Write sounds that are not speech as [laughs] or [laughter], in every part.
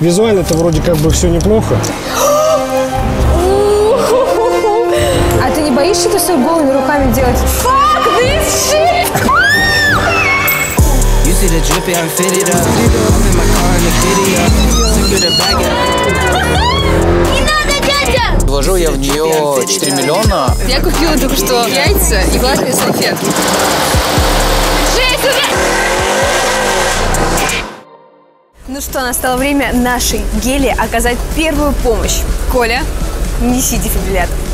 Визуально это вроде как бы все неплохо. А ты не боишься это все голыми руками делать? Fuck this shit! You see the drippy, I'm fitted up. I'm in my car in the video. Took you to back it. Не надо, дядя! Вложил я в нее 4 миллиона. Я купила только что яйца и влажные салфетки. Жесть! Ну что, настало время нашей гели оказать первую помощь. Коля, неси дефибриллятор.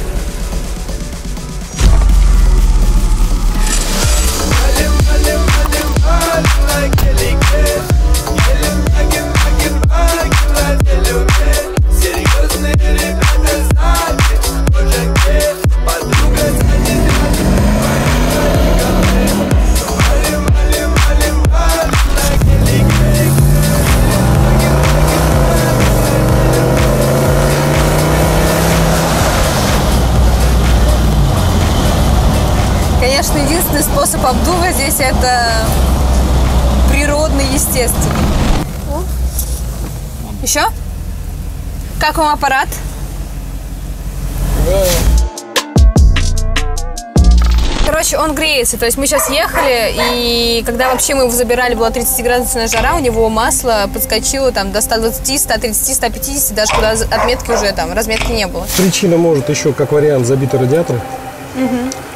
Как вам аппарат? Короче, он греется. То есть мы сейчас ехали, и когда вообще мы его забирали, была 30-градусная жара, у него масло подскочило там до 120, 130, 150, даже куда отметки уже там, разметки не было. Причина может еще как вариант забитый радиатор.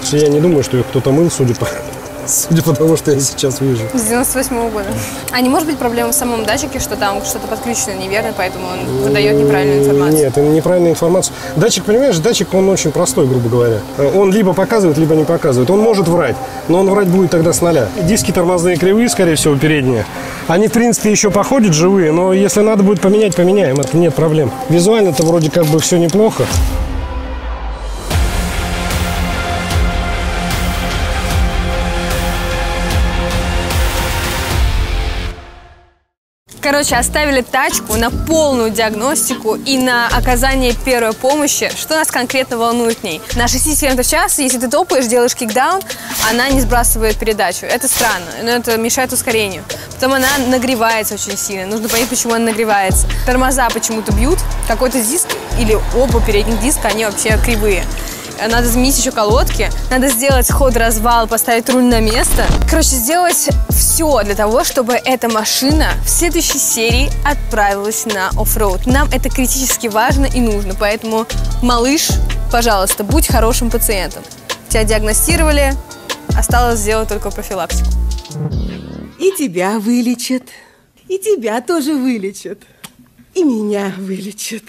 Что я не думаю, что их кто-то мыл, судя по, судя по тому, что я сейчас вижу. С 98 года. А не может быть проблема в самом датчике, что там что-то подключено неверно, поэтому он выдает неправильную информацию? Нет, это неправильная информация. Датчик, понимаешь, датчик, он очень простой, грубо говоря. Он либо показывает, либо не показывает. Он может врать, но он врать будет тогда с нуля. Диски тормозные кривые, скорее всего, передние. Они, в принципе, еще походят живые, но если надо будет поменять, поменяем. Это нет проблем. Визуально это вроде как бы все неплохо. Короче, оставили тачку на полную диагностику и на оказание первой помощи. Что нас конкретно волнует в ней? На 60 км в час, если ты топаешь, делаешь кикдаун, она не сбрасывает передачу. Это странно, но это мешает ускорению. Потом она нагревается очень сильно. Нужно понять, почему она нагревается. Тормоза почему-то бьют. Какой-то диск или оба передних диска, они вообще кривые. Надо заменить еще колодки, надо сделать ход-развал, поставить руль на место. Короче, сделать все для того, чтобы эта машина в следующей серии отправилась на оффроуд. Нам это критически важно и нужно, поэтому, малыш, пожалуйста, будь хорошим пациентом. Тебя диагностировали, осталось сделать только профилактику. И тебя вылечат, и тебя тоже вылечат, и меня вылечат.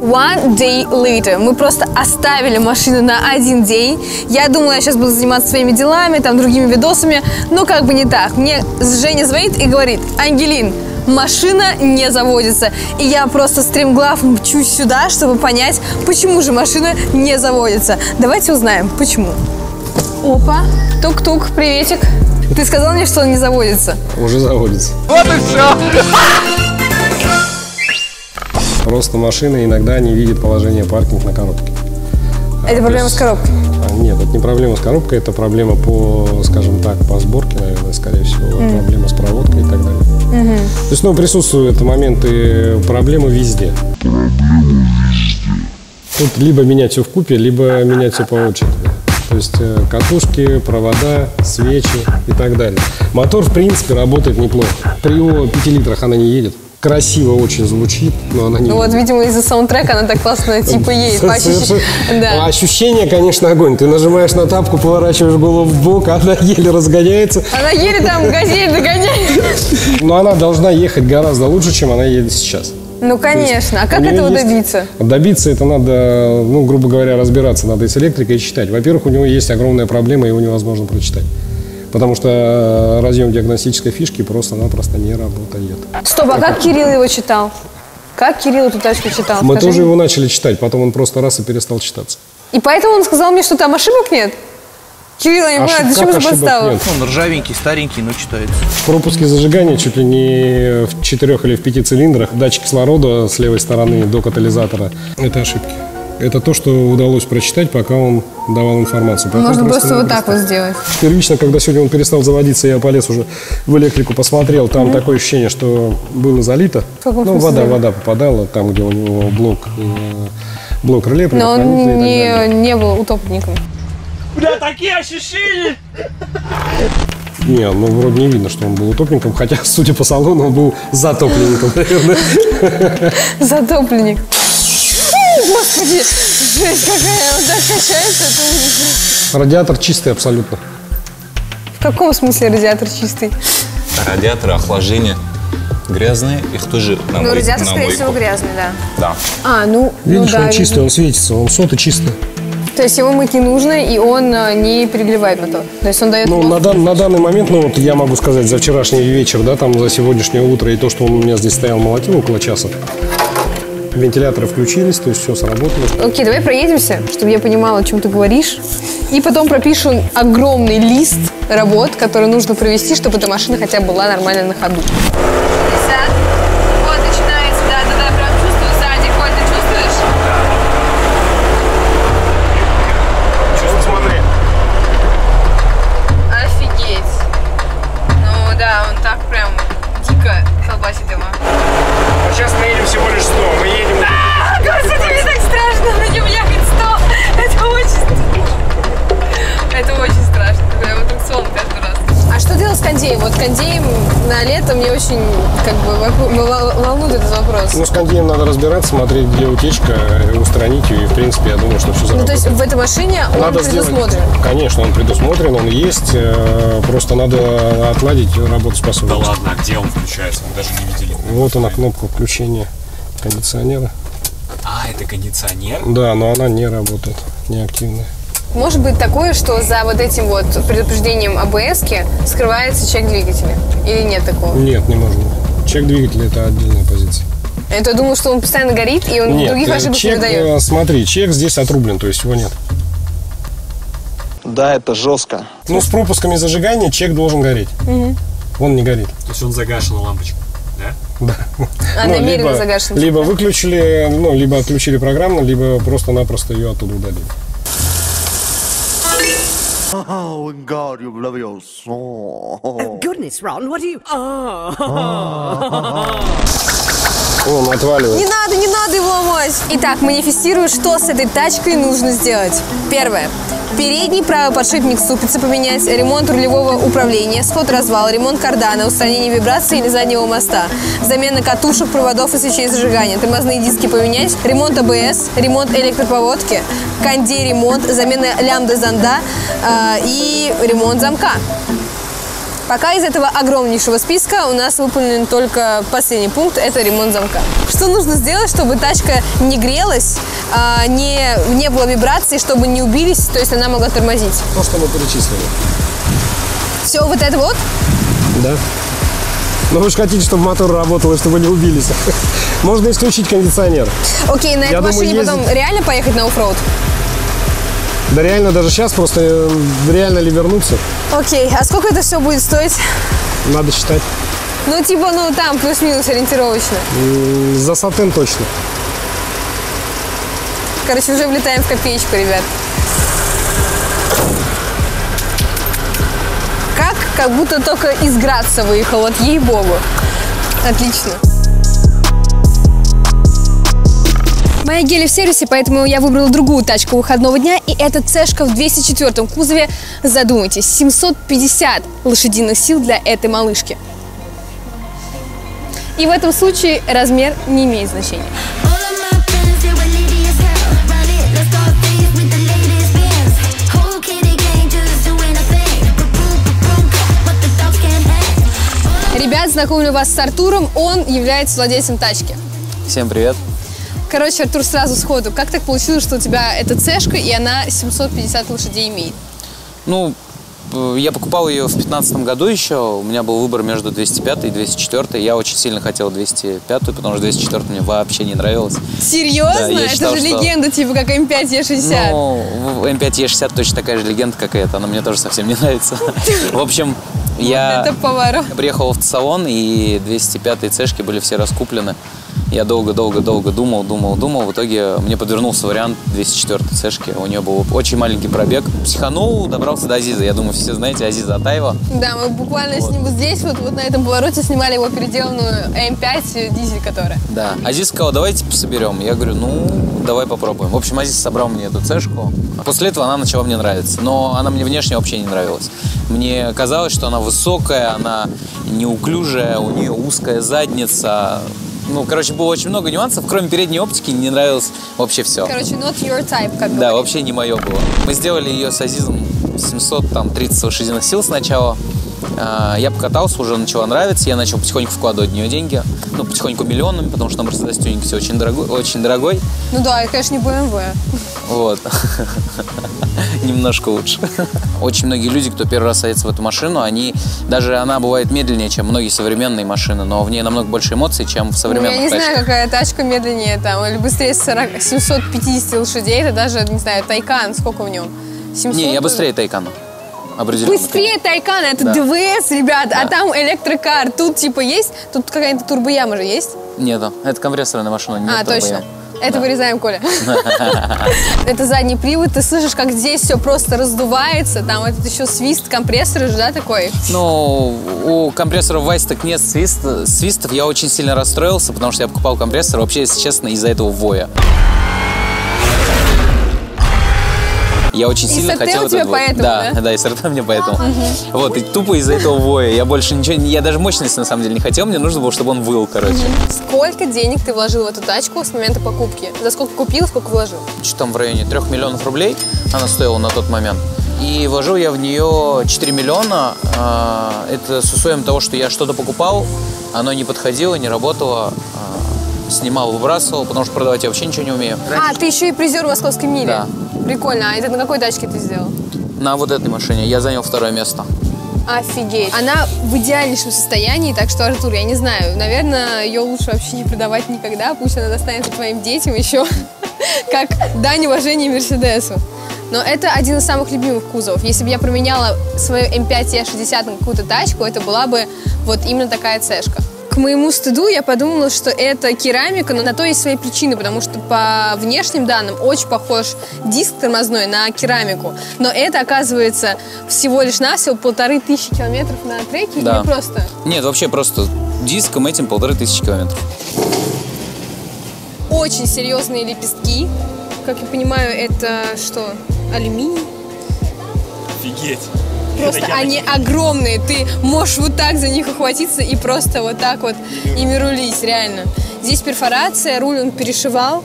One day later. Мы просто оставили машину на один день. Я думала, я сейчас буду заниматься своими делами, там, другими видосами. Но как бы не так. Мне Женя звонит и говорит, Ангелин, машина не заводится. И я просто стремглав мчусь сюда, чтобы понять, почему же машина не заводится. Давайте узнаем, почему. Опа, тук-тук, приветик. Ты сказал мне, что он не заводится. Уже заводится. [laughs] Просто машина иногда не видит положение паркинг на коробке. Это проблема с коробкой. А, Нет, это не проблема с коробкой, это проблема по, скажем так, по сборке, наверное, скорее всего, проблема с проводкой и так далее. То есть, ну, присутствуют моменты проблемы везде. Тут либо менять все в купе, либо менять все по очереди. То есть э, катушки, провода, свечи и так далее. Мотор, в принципе, работает неплохо. При его 5 литрах она не едет. Красиво очень звучит, но она не Ну вот, видимо, из-за саундтрека она так классно [laughs] типа едет. Да. А Ощущение, конечно, огонь. Ты нажимаешь на тапку, поворачиваешь голову в бок, она еле разгоняется. Она еле там газель догоняет. [laughs] Но она должна ехать гораздо лучше, чем она едет сейчас. Ну, конечно. А как этого есть- добиться? Добиться это надо, ну, грубо говоря, разбираться. Надо и с электрикой читать. Во-первых, у него есть огромная проблема, его невозможно прочитать. Потому что э, разъем диагностической фишки просто-напросто не работает. Стоп, а как Кирилл его читал? Как Кирилл эту тачку читал? Мы Скажи тоже мне. его начали читать, потом он просто раз и перестал читаться. И поэтому он сказал мне, что там ошибок нет? Кирилл, я не понимаю, зачем подставил? нет? Он ржавенький, старенький, но читается. Пропуски зажигания чуть ли не в четырех или в пяти цилиндрах. Датчик кислорода с левой стороны до катализатора. Это ошибки. Это то, что удалось прочитать, пока он давал информацию. Поэтому Можно просто вот так вот сделать. Первично, когда сегодня он перестал заводиться, я полез уже в электрику, посмотрел, там такое ощущение, что было залито. Ну, вода, вода попадала, там, где у него блок, э, блок реле, Но он не, не был утопленником. Не, ну вроде не видно, что он был утопленником, хотя, [laughs] судя по салону, он был затопленником, [laughs] наверное. Затопленник. Господи, жесть какая, он так качается, это ужас. Радиатор чистый абсолютно. В каком смысле радиатор чистый? Радиаторы охлаждения грязные, их тоже на Ну, мой- радиатор, на скорее мойку. всего, грязный, да. Да. А, ну, ну Видишь, да. он чистый, видно. он светится, он соты чистый. То есть его мыть не нужно, и он а, не перегревает мотор. То есть он дает Ну, на, дан- на данный момент, ну, вот я могу сказать, за вчерашний вечер, да, там, за сегодняшнее утро, и то, что он у меня здесь стоял, молотил около часа. Вентиляторы включились, то есть все сработало. Окей, давай проедемся, чтобы я понимала, о чем ты говоришь. И потом пропишу огромный лист работ, которые нужно провести, чтобы эта машина хотя бы была нормально на ходу. На лето мне очень как бы волнует этот вопрос. Ну, с кондеем надо разбираться, смотреть, где утечка, и устранить ее, и, в принципе, я думаю, что все Ну, то заработает. есть в этой машине он Надо сделать. предусмотрен. Конечно, он предусмотрен, он есть, э, просто надо отладить работоспособность. Да ладно, а где он включается? Мы даже не видели. Вот она кнопка включения кондиционера. А, это кондиционер? Да, но она не работает, не активная. Может быть такое, что за вот этим вот предупреждением АБС скрывается чек двигателя? Или нет такого? Нет, не может быть. Чек двигателя это отдельная позиция. Это я думаю, что он постоянно горит, и он Нет, других э, ошибок не чек, выдает. э, смотри, чек здесь отрублен, то есть его нет. Да, это жестко. Ну, с пропусками зажигания чек должен гореть. Он не горит. То есть он загашена лампочка, да? А Ну, намеренно либо, загашен. либо выключили, ну, либо отключили программу, либо просто-напросто ее оттуда удалили. Oh, God, you love your soul. Goodness, Ron, what are you... Он отваливает. Не надо, не надо его ломать. Итак, манифестирую, что с этой тачкой нужно сделать. Первое. Передний правый подшипник ступицы поменять, ремонт рулевого управления, сход развал, ремонт кардана, устранение вибрации или заднего моста, замена катушек, проводов и свечей зажигания, тормозные диски поменять, ремонт АБС, ремонт электроповодки, кондей ремонт, замена лямбда зонда э, и ремонт замка. Пока из этого огромнейшего списка у нас выполнен только последний пункт – это ремонт замка. Что нужно сделать, чтобы тачка не грелась, а, не, не было вибраций, чтобы не убились, то есть она могла тормозить? То, что мы перечислили. Все вот это вот? Да. Но вы же хотите, чтобы мотор работал и чтобы не убились. [laughs] Можно исключить кондиционер. Окей, на этой машине потом реально поехать на оффроуд? Да реально даже сейчас просто э, реально ли вернуться, Окей, а сколько это все будет стоить? надо считать. Ну, типа, ну, там, плюс-минус ориентировочно. М, За сатен точно. Короче, уже влетаем в копеечку, ребят. Как? Как будто только из Граца выехал, вот ей-богу. Отлично. Моя гели в сервисе, поэтому я выбрала другую тачку выходного дня, и это цешка в 204 кузове. Задумайтесь, 750 лошадиных сил для этой малышки. И в этом случае размер не имеет значения. Ребят, знакомлю вас с Артуром. Он является владельцем тачки. Всем привет. Короче, Артур, сразу сходу. Как так получилось, что у тебя эта цешка, и она 750 лошадей имеет? Ну, э, я покупал ее в 2015 году еще. У меня был выбор между 205 и 204. Я очень сильно хотел 205, потому что 204 мне вообще не нравилась. Серьезно? Да, Это считал, же что- легенда, типа как М5 Е60. Ну, в М5 Е60 точно такая же легенда, как и эта. Она мне тоже совсем не нравится. В общем, Я приехал в салон, и 205 цешки были все раскуплены. Я долго-долго-долго думал, думал, думал. В итоге мне подвернулся вариант 204 цешки. У нее был очень маленький пробег. Психанул, добрался до Азиза. Я думаю, все знаете Азиза Атаева. Да, мы буквально с ним вот здесь, вот, вот на этом повороте снимали его переделанную М5 дизель, которая. Да. Азиз сказал, давайте соберем. Я говорю, ну, давай попробуем. В общем, Азиз собрал мне эту цешку. После этого она начала мне нравиться. Но она мне внешне вообще не нравилась. Мне казалось, что она высокая, она неуклюжая, у нее узкая задница. Ну, короче, было очень много нюансов. Кроме передней оптики не нравилось вообще все. Короче, not your type, как Да, говорится. вообще не мое было. Мы сделали ее с Азизом 730 лошадиных сил сначала. А, Я покатался, уже начала нравиться. Я начал потихоньку вкладывать в нее деньги. Ну, потихоньку миллионами, потому что на Mercedes Tuning все очень дорогой. Очень дорогой. Ну да, это, конечно, не BMW. Вот. [laughs] Немножко лучше. Очень многие люди, кто первый раз садится в эту машину, они даже она бывает медленнее, чем многие современные машины, но в ней намного больше эмоций, чем в Ну, современных я не знаю, какая тачка медленнее там, или быстрее 40, 750 лошадей, это даже, не знаю, Тайкан, сколько в нем? 700 Не, я быстрее Тайкана. Быстрее Тайкана, это Да. ДВС, ребят, а Да. там электрокар. Тут типа есть, тут какая-то турбояма же есть. Нет, это компрессорная машина, не а, турбоем. точно. Это Да. вырезаем, Коля. [laughs] Это задний привод, ты слышишь, как здесь все просто раздувается, там этот еще свист компрессора же, да, такой? Ну, у компрессоров Вайс так нет свист- свистов. Я очень сильно расстроился, потому что я покупал компрессор вообще, если честно, из-за этого воя. Я очень И сильно хотел у тебя этот поэтому, да, да? да, и СРТ мне поэтому. Вот, и тупо из-за этого воя. Я больше ничего, я даже мощности на самом деле не хотел, мне нужно было, чтобы он выл, короче. Сколько денег ты вложил в эту тачку с момента покупки? За сколько купил, сколько вложил? Что там в районе 3 миллионов рублей она стоила на тот момент. И вложил я в нее 4 миллиона. А, Это с условием того, что я что-то покупал, оно не подходило, не работало. Снимал, выбрасывал, потому что продавать я вообще ничего не умею. А, ты еще и призер Московской мили. Да. Прикольно. А это на какой тачке ты сделал? На вот этой машине я занял второе место. Офигеть. Она в идеальнейшем состоянии, так что, Артур, я не знаю, наверное, ее лучше вообще не продавать никогда, пусть она достанется твоим детям еще, [laughs] как дань уважения Мерседесу. Но это один из самых любимых кузовов. Если бы я променяла свою М5 E60 на какую-то тачку, это была бы вот именно такая цешка. К моему стыду я подумала, что это керамика, но на то есть свои причины, потому что по внешним данным очень похож диск тормозной на керамику. Но это, оказывается, всего лишь навсего полторы тысячи километров на треке Да. или просто... Нет, вообще просто диском этим полторы тысячи километров. Очень серьезные лепестки. Как я понимаю, это что, алюминий? Офигеть. Просто они огромные. Ты можешь вот так за них ухватиться и просто вот так вот ими рулить, реально. Здесь перфорация, руль он перешивал.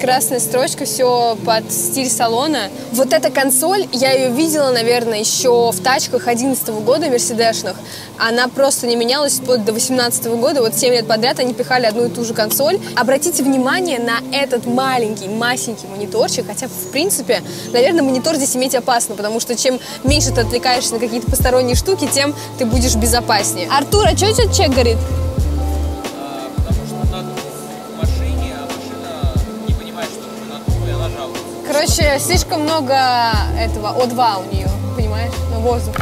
Красная строчка, все под стиль салона. Вот эта консоль, я ее видела, наверное, еще в тачках 11 года мерседешных. Она просто не менялась вплоть до 18 года. Вот 7 лет подряд они пихали одну и ту же консоль. Обратите внимание на этот маленький, масенький мониторчик. Хотя, в принципе, наверное, монитор здесь иметь опасно, потому что чем меньше ты отвлекаешься на какие-то посторонние штуки, тем ты будешь безопаснее. Артур, а что тебя чек горит? Короче, слишком много этого О2 у нее, понимаешь, на воздух.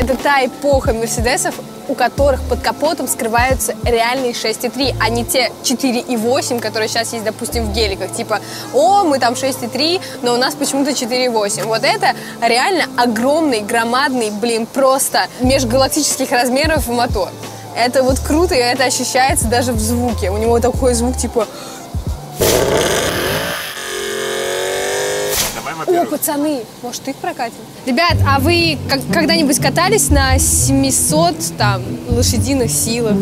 Это та эпоха Мерседесов, у которых под капотом скрываются реальные 6.3, а не те 4.8, которые сейчас есть, допустим, в геликах. Типа, о, мы там 6.3, но у нас почему-то 4.8. Вот это реально огромный, громадный, блин, просто межгалактических размеров мотор. Это вот круто, и это ощущается даже в звуке. У него такой звук, типа, Давай, О, пацаны, может, их прокатим? Ребят, а вы когда-нибудь катались на 700 там лошадиных силах?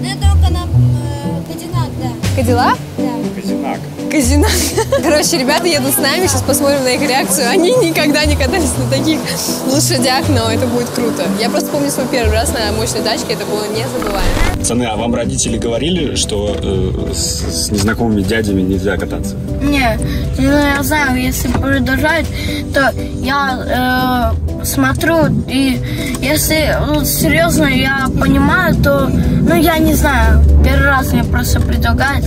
Да только на э, Кадиллак, да. Кадиллак? Да. Казинак. Казинак. [laughs] Короче, ребята едут с нами, сейчас посмотрим на их реакцию. Они никогда не катались на таких лошадях, но это будет круто. Я просто помню свой первый раз на мощной тачке, это было незабываемо. Пацаны, а вам родители говорили, что э, с, с незнакомыми дядями нельзя кататься? Не, ну, я знаю, если продолжать, то я э, смотрю, и если вот, серьезно я понимаю, то, ну, я не знаю, первый раз мне просто предлагают.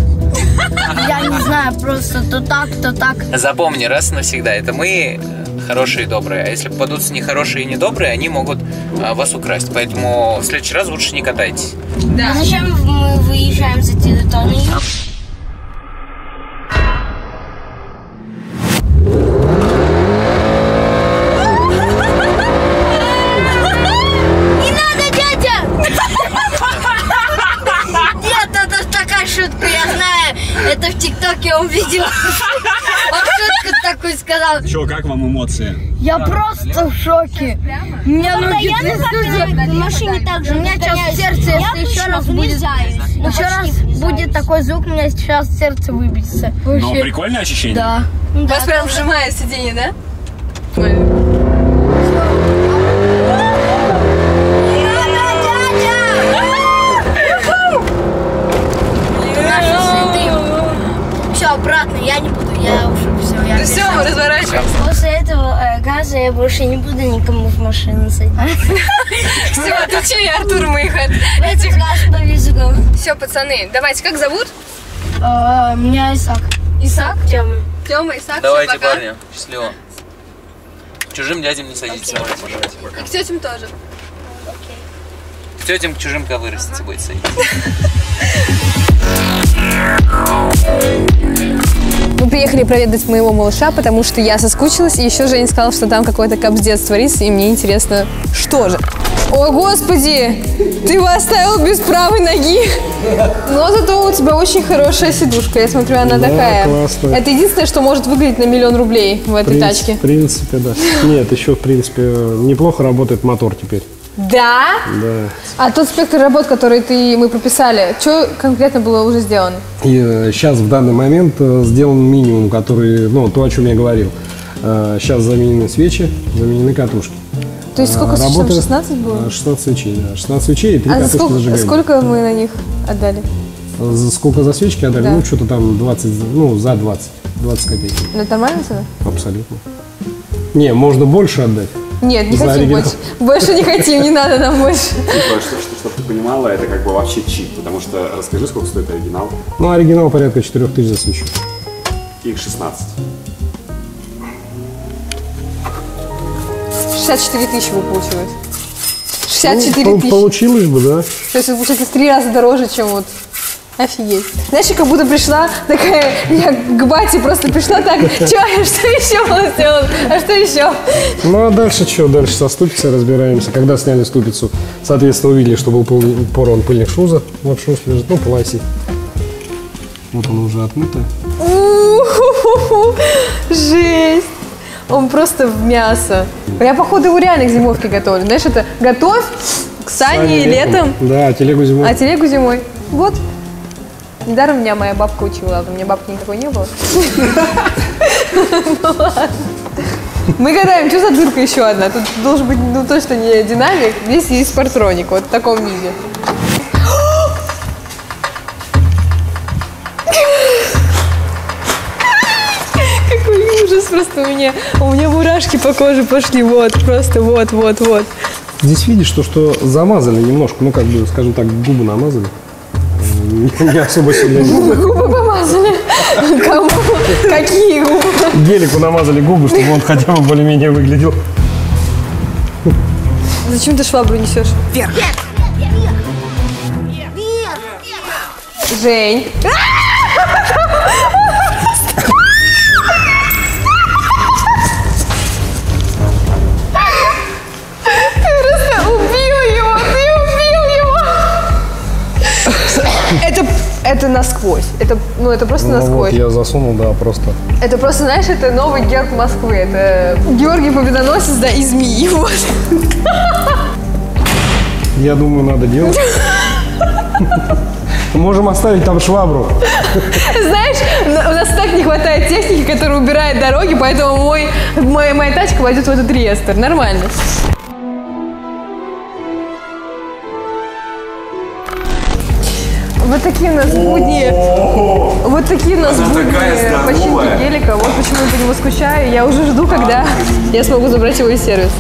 Я не знаю, просто то так, то так. Запомни раз и навсегда, это мы хорошие и добрые. А если попадутся нехорошие и недобрые, они могут а, вас украсть. Поэтому в следующий раз лучше не катайтесь. А зачем мы выезжаем за территорию? Не надо, дядя! Нет, это ж такая шутка, я знаю. Это в ТикТоке он видел. Сказал. Че, как вам эмоции? Я просто в шоке. У меня ноги трясутся. В машине так же У меня сейчас сердце, если еще раз будет, еще раз будет такой звук, у меня сейчас сердце выбьется. Ну, Вообще. прикольное ощущение? Да. Вас прям вжимает в сиденье, да? Все, обратно, я не буду, Ну все, мы разворачиваемся. После этого э, газа я больше не буду никому в машину садить. [laughs] Все, отучили Артур моих от Этих газ повезу. Все, пацаны, давайте, как зовут? Меня Исаак. Исаак? Тема. Тёма, Исаак, Давайте, парни, счастливо. Чужим дядям не садитесь. И к тетям тоже. К тетям, к чужим, когда вырастете, будет садиться. [laughs] Мы приехали проведать моего малыша, потому что я соскучилась, и еще Женя сказал, что там какой-то капздец творится, и мне интересно, что же. О, Господи! Ты его оставил без правой ноги! Но зато у тебя очень хорошая сидушка. Я смотрю, она Да, такая. классная. Это единственное, что может выглядеть на миллион рублей в этой Принцип- тачке. В принципе, да. Нет, еще, в принципе, неплохо работает мотор теперь. Да? Да. А тот спектр работ, который ты, мы прописали, что конкретно было уже сделано? И сейчас, в данный момент, э, сделан минимум, который, ну, то, о чем я говорил. Сейчас заменены свечи, заменены катушки. То есть сколько свечей там, работает, 16 было? э, 16 свечей, да. 16 свечей и 3 А катушки сколько, сколько мы на них отдали? За сколько за свечки отдали? Да. Ну, что-то там 20, ну, за 20. 20 копеек. Ну, это нормально цена? Абсолютно. Не, можно больше отдать. Нет, не За хотим оригинал. больше. Больше не хотим, не надо нам больше. Типа, что- что- Чтобы ты понимала, это как бы вообще чип. Потому что расскажи, сколько стоит оригинал. Ну, оригинал порядка 4 тысяч за свечу. Их 16. 64 тысячи бы получилось. 64 Ну, тысячи. по- Получилось бы, да. То есть это получается в три раза дороже, чем вот Офигеть. Знаешь, я как будто пришла такая, я к бате просто пришла так, что, что еще было сделано, а что еще? Ну а дальше что? Дальше со ступицей разбираемся. Когда сняли ступицу, соответственно, увидели, что был порван пыльник шуза. Вот шуз лежит, ну, полоси. Вот он уже отмытый. Жесть. Он просто в мясо. Я, походу, его реально к зимовке готовлю. Знаешь, это готовь к сане летом, Да, телегу зимой. а телегу зимой. Вот. Недаром меня моя бабка учила, у меня бабки никакой не было. [laughs] Ну ладно. Мы гадаем, что за дырка еще одна? Тут должен быть, ну точно не динамик, здесь есть спортроник, вот в таком виде. [gasps] Какой ужас просто у меня. У меня мурашки по коже пошли, вот, просто вот, вот, вот. Здесь видишь то, что замазали немножко, ну, как бы, скажем так, губы намазали. Не особо сильно. Губы, губы помазали. Кому? Какие губы? Гелику намазали губы, чтобы он хотя бы более-менее выглядел. Зачем ты швабру несешь? Вверх. Жень. Это, насквозь. Это, ну, это просто Ну, вот насквозь. я засунул, да, просто. Это просто, знаешь, это новый герб Москвы. Это Георгий Победоносец, да, и змеи. [laughs] Вот. Я думаю, надо делать. [laughs] Можем оставить там швабру. Знаешь, на- у нас так не хватает техники, которая убирает дороги, поэтому мой, моя, моя тачка войдет в этот реестр. Нормально. Такие у нас будни. Вот такие у нас будни починки гелика. Вот почему я по нему скучаю. Я уже жду, когда я смогу забрать его из сервис.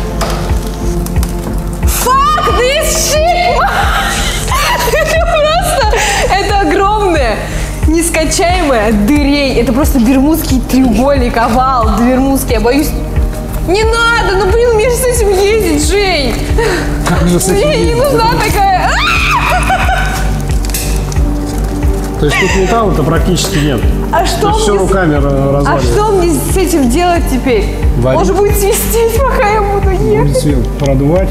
Fuck this shit! Это просто, это огромное, нескачаемая дырень. Это просто бермудский треугольник, овал, бермудский. Я боюсь Не надо, ну блин, мне же с этим ездить, Жень. Как же с этим Мне не нужна такая. То есть тут металла-то практически нет. А что все мне с- руками ра- А что мне с этим делать теперь? Варить. Может будет свистеть, пока я буду ехать? Будет свет продувать.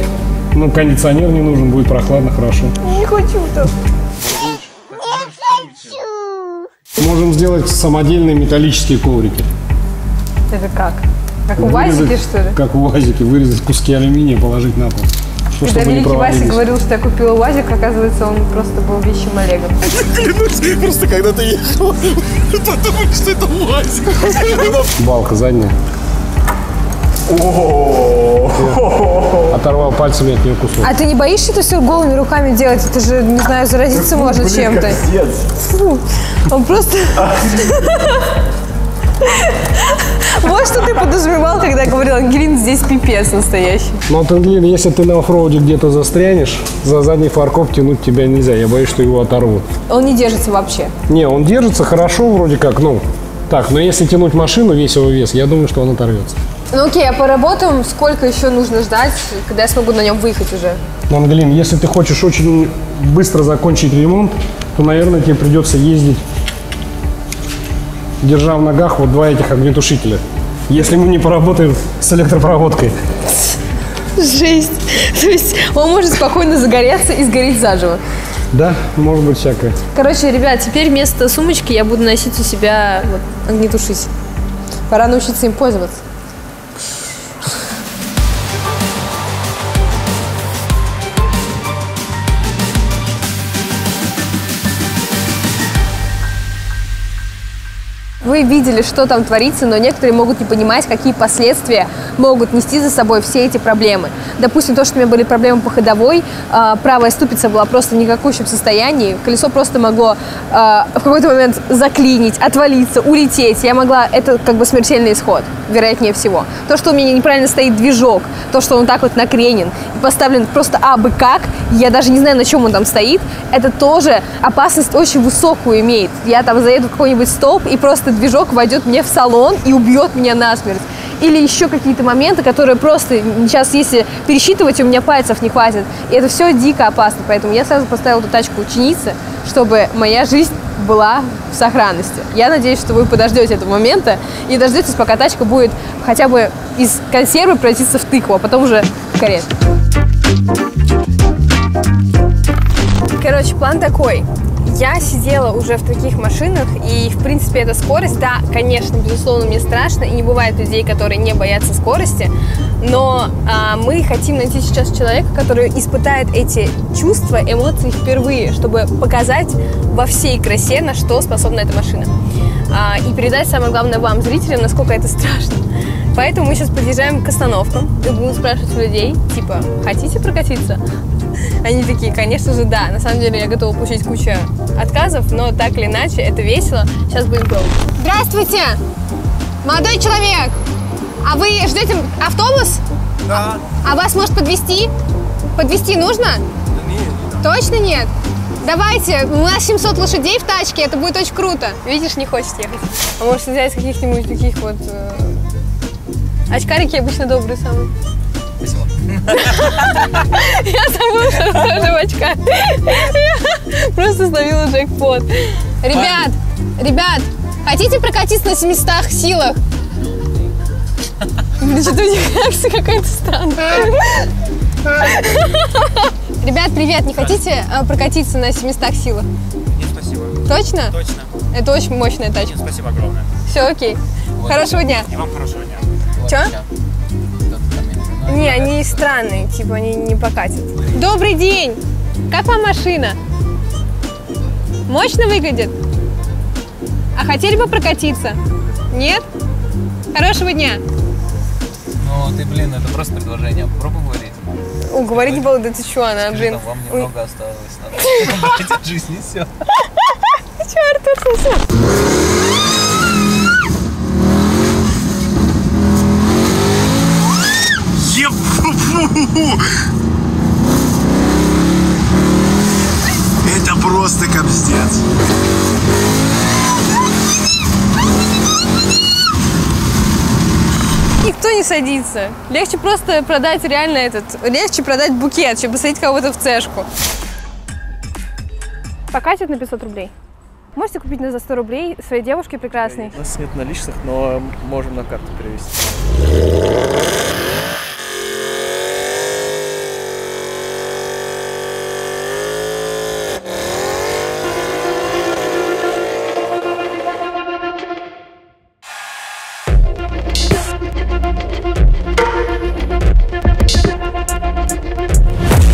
Ну, кондиционер не нужен, будет прохладно, хорошо. Не хочу так. Можем сделать самодельные металлические коврики. Это как? Как у Вазики, Вырезать- что ли? Как у вазики. Вырезать куски алюминия, положить на пол. Что, Когда великий Вася говорил, что я купила УАЗик, оказывается, он просто был вещим Олегом. [laughs] Просто когда ты ехал, [laughs] подумали, что это УАЗик. Балка задняя. Оторвал пальцами от нее кусок. А ты не боишься это все голыми руками делать? Это же, не знаю, заразиться можно чем-то. Он просто... [laughs] Вот что ты подразумевал, когда говорил, Ангелин, здесь пипец настоящий. Но вот, Ангелина, если ты на оффроуде где-то застрянешь, за задний фаркоп тянуть тебя нельзя. Я боюсь, что его оторвут. Он не держится вообще. Не, он держится хорошо вроде как, ну, так, но если тянуть машину, весь его вес, я думаю, что он оторвется. Ну окей, а поработаем, сколько еще нужно ждать, когда я смогу на нем выехать уже? Но, Ангелин, если ты хочешь очень быстро закончить ремонт, то, наверное, тебе придется ездить, держа в ногах вот два этих огнетушителя. Если мы не поработаем с электропроводкой. Жесть. То есть он может спокойно загореться и сгореть заживо. Да, может быть всякое. Короче, ребят, теперь вместо сумочки я буду носить у себя вот, огнетушитель. Пора научиться им пользоваться. Вы видели, что там творится, но некоторые могут не понимать, какие последствия могут нести за собой все эти проблемы. Допустим, то, что у меня были проблемы по ходовой, а, правая ступица была просто в никакущем состоянии, колесо просто могло а, в какой-то момент заклинить, отвалиться, улететь. Я могла, это как бы смертельный исход, вероятнее всего. То, что у меня неправильно стоит движок, то, что он так вот накренен поставлен просто абы как, я даже не знаю, на чем он там стоит, это тоже опасность очень высокую имеет. Я там заеду в какой-нибудь столб, и просто движок войдет мне в салон и убьет меня насмерть. Или еще какие-то моменты, которые просто сейчас, если пересчитывать, у меня пальцев не хватит. И это все дико опасно. Поэтому я сразу поставила эту тачку ученицы, чтобы моя жизнь была в сохранности. Я надеюсь, что вы подождете этого момента и дождетесь, пока тачка будет хотя бы из консервы превратиться в тыкву, а потом уже в карету. Короче, план такой. Я сидела уже в таких машинах, и, в принципе, эта скорость, да, конечно, безусловно, мне страшно, и не бывает людей, которые не боятся скорости, но а, мы хотим найти сейчас человека, который испытает эти чувства, эмоции впервые, чтобы показать во всей красе, на что способна эта машина. А, и передать, самое главное, вам, зрителям, насколько это страшно. Поэтому мы сейчас подъезжаем к остановкам и будем спрашивать людей, типа, хотите прокатиться? Они такие, конечно же, да. На самом деле я готова получить кучу отказов, но так или иначе, это весело. Сейчас будем пробовать. Здравствуйте! Молодой человек! А вы ждете автобус? Да. А вас может подвести? Подвести нужно? Нет. Точно нет? Давайте, у нас 700 лошадей в тачке, это будет очень круто. Видишь, не хочет ехать. А может взять каких-нибудь таких вот... э, Очкарики обычно добрые самые. Я забыла, что тоже в очках. Я Просто словила джекпот. Ребят, ребят, хотите прокатиться на 700 силах? Что-то у них реакция какая-то странная. Ребят, привет, не хотите э, прокатиться на 700 силах? Нет, спасибо. Точно? Точно. Это очень мощная тачка. Спасибо огромное. Все, окей. Хорошего дня. И вам хорошего дня. Че? Не, они странные, типа они не покатят. Добрый день! Как вам машина? Мощно выглядит? А хотели бы прокатиться? Нет? Хорошего дня! Ну, ты, блин, это просто предложение. Попробуй говорить. Уговорить было, да ты что, она, Скажи, блин... там, вам немного осталось. Надо жизни все. Че, Артур, слушай? Это просто капздец. Никто не садится. Легче просто продать реально этот, легче продать букет, чем посадить кого-то в цешку. Покатит на 500 рублей. Можете купить на за 100 рублей своей девушке прекрасной? У нас нет наличных, но можем на карту перевести.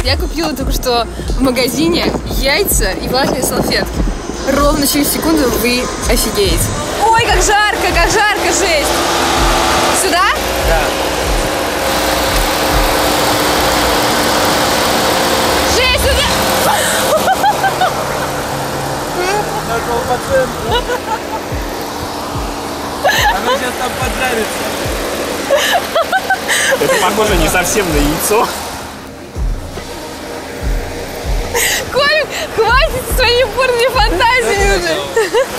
Я купила только что в магазине яйца и влажные салфетки. Ровно через секунду вы офигеете. Ой, как жарко, как жарко, жесть! Сюда? Да. Жесть, у меня... Нашел по центру. Оно сейчас там поджарится. Это похоже не совсем на яйцо. Коль, хватит своими бурными фантазиями уже.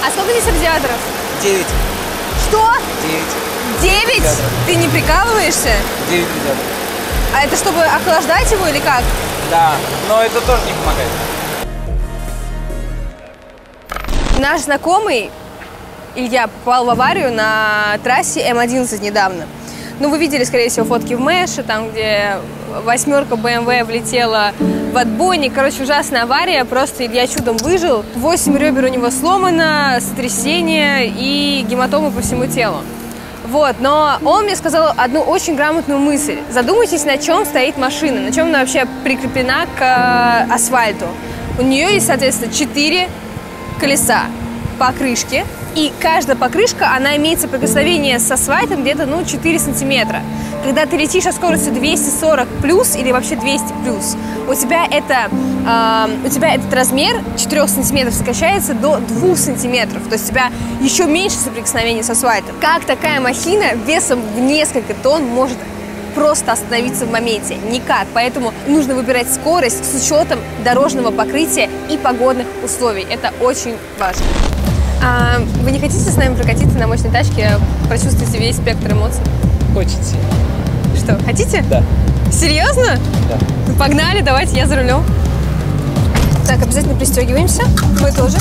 А сколько здесь радиаторов? Девять. Что? Девять. Девять? Радиаторов. Ты не прикалываешься? Девять радиаторов. А это чтобы охлаждать его или как? Да, но это тоже не помогает. Наш знакомый Илья попал в аварию на трассе М11 недавно. Ну, вы видели, скорее всего, фотки в Мэше, там, где восьмерка BMW влетела в отбойник. Короче, ужасная авария, просто Илья чудом выжил. Восемь ребер у него сломано, сотрясение и гематомы по всему телу. Вот, но он мне сказал одну очень грамотную мысль. Задумайтесь, на чем стоит машина, на чем она вообще прикреплена к э, асфальту. У нее есть, соответственно, четыре колеса покрышки, и каждая покрышка, она имеет соприкосновение с асфальтом где-то, ну, 4 сантиметра. Когда ты летишь со скоростью 240 плюс или вообще 200 плюс, у тебя, это, э, у тебя этот размер 4 сантиметров сокращается до 2 сантиметров. То есть у тебя еще меньше соприкосновения с асфальтом. Как такая махина весом в несколько тонн может просто остановиться в моменте. Никак. Поэтому нужно выбирать скорость с учетом дорожного покрытия и погодных условий. Это очень важно. А вы не хотите с нами прокатиться на мощной тачке, прочувствовать весь спектр эмоций? Хочется. Что, хотите? Да. Серьезно? Да. Ну, погнали, давайте, я за рулем. Так, обязательно пристегиваемся. Вы тоже.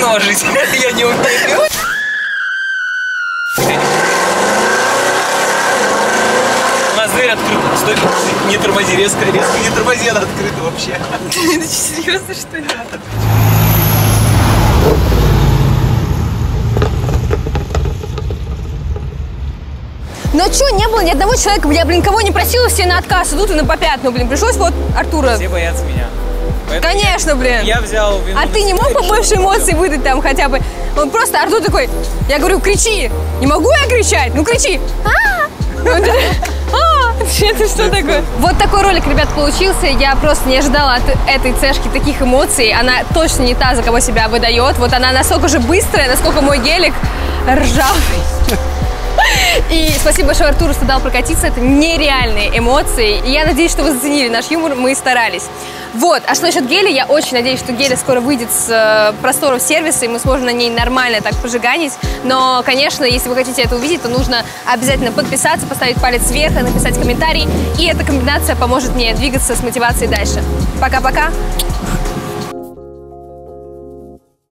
Наложить? [laughs] Я не умею. Дверь открыта. Стой, не тормози, резко, резко, не тормози, она открыта вообще. Серьезно, что ли? Ну что, не было ни одного человека, я, блин, кого не просила, все на отказ идут и на попятную, блин. Пришлось вот Артура. Все боятся меня. Поэтому Конечно, блин. Я взял вину А ты не мог побольше эмоций выдать там хотя бы? Он просто, Артур такой, я говорю, кричи. Не могу я кричать? Ну кричи. А! «А!» Это что такое? Вот такой ролик, ребят, получился. Я просто не ожидала от этой цешки таких эмоций. Она точно не та, за кого себя выдает. Вот она настолько же быстрая, насколько мой гелик ржавый. И спасибо большое Артуру, что дал прокатиться. Это нереальные эмоции. И я надеюсь, что вы заценили наш юмор. Мы старались. Вот. А что насчет геля? Я очень надеюсь, что геля скоро выйдет с э, просторов сервиса, и мы сможем на ней нормально так пожиганить. Но, конечно, если вы хотите это увидеть, то нужно обязательно подписаться, поставить палец вверх написать комментарий. И эта комбинация поможет мне двигаться с мотивацией дальше. Пока-пока.